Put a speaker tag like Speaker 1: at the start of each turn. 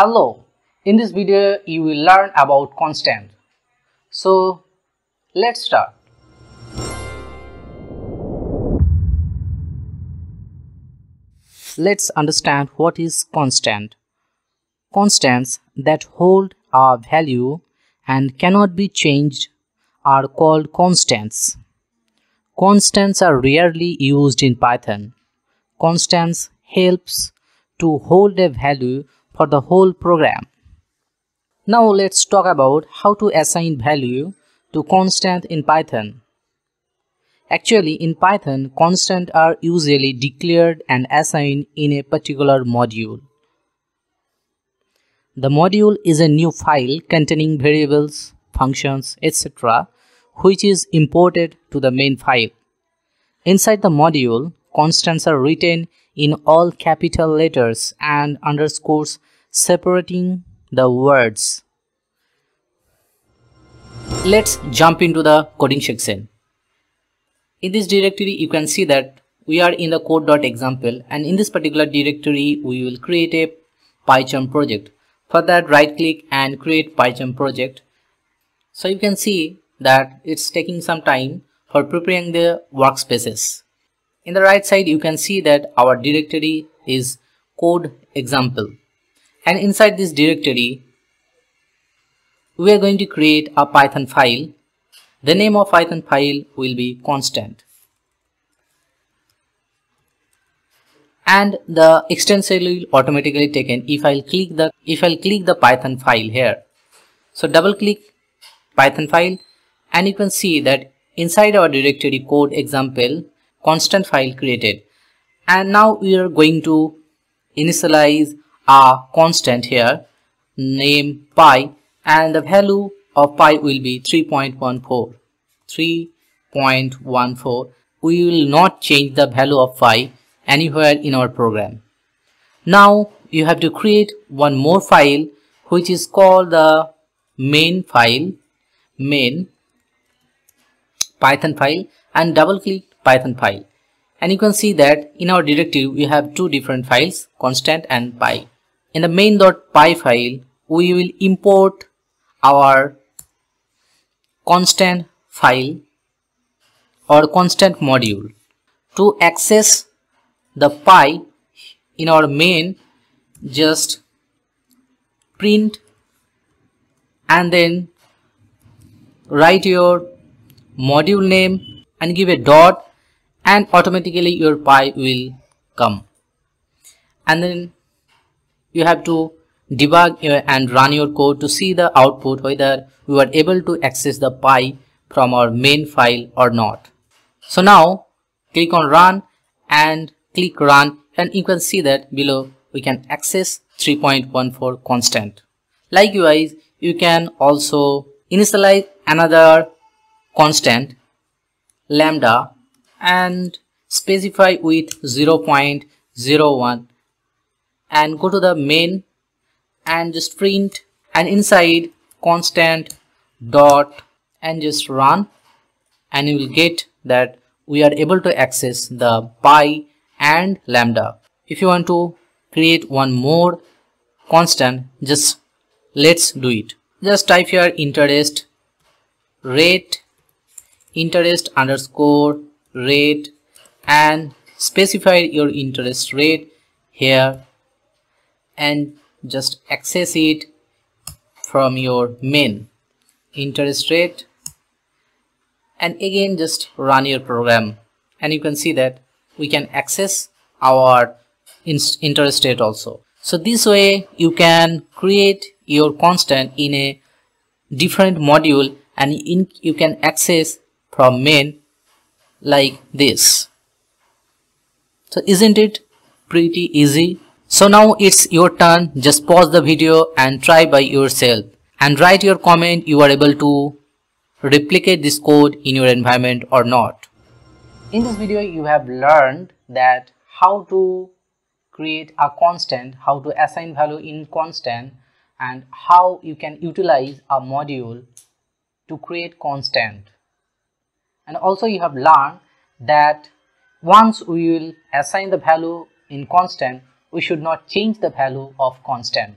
Speaker 1: Hello, in this video you will learn about constant. So let's start. Let's understand what is constant. Constants that hold a value and cannot be changed are called constants. Constants are rarely used in Python. Constants helps to hold a value for the whole program. Now let's talk about how to assign value to constant in Python. Actually, in Python, constants are usually declared and assigned in a particular module. The module is a new file containing variables, functions, etc. which is imported to the main file. Inside the module, constants are written in all capital letters and underscores separating the words. Let's jump into the coding section. In this directory, you can see that we are in the code.example and in this particular directory, we will create a PyCharm project. For that, right click and create PyCharm project. So you can see that it's taking some time for preparing the workspaces. In the right side, you can see that our directory is code example. And inside this directory, we are going to create a Python file the name of Python file will be constant. And the extension will automatically taken if I'll click the if I'll click the Python file here. So double click Python file and you can see that inside our directory code example constant file created. And now we are going to initialize a constant here name pi and the value of pi will be 3.14 3.14 we will not change the value of pi anywhere in our program. Now you have to create one more file which is called the main file main python file and double click python file. And you can see that in our directory we have two different files constant and py. In the main.pi file we will import our constant file or constant module to access the py in our main just print and then write your module name and give a dot and automatically your pi will come and then you have to debug and run your code to see the output whether we were able to access the pi from our main file or not. So now click on run and click run and you can see that below we can access 3.14 constant. Likewise, you can also initialize another constant lambda and specify with 0.01 and go to the main and just print and inside constant dot and just run. And you will get that we are able to access the pi and lambda. If you want to create one more constant just let's do it. Just type here interest rate interest underscore rate and specify your interest rate here and just access it from your main interest rate. And again just run your program. And you can see that we can access our interest rate also. So this way you can create your constant in a different module and in, you can access from main like this so isn't it pretty easy so now it's your turn, just pause the video and try by yourself and write your comment you are able to replicate this code in your environment or not. In this video you have learned that how to create a constant, how to assign value in constant and how you can utilize a module to create constant. And also you have learned that once we will assign the value in constant we should not change the value of constant.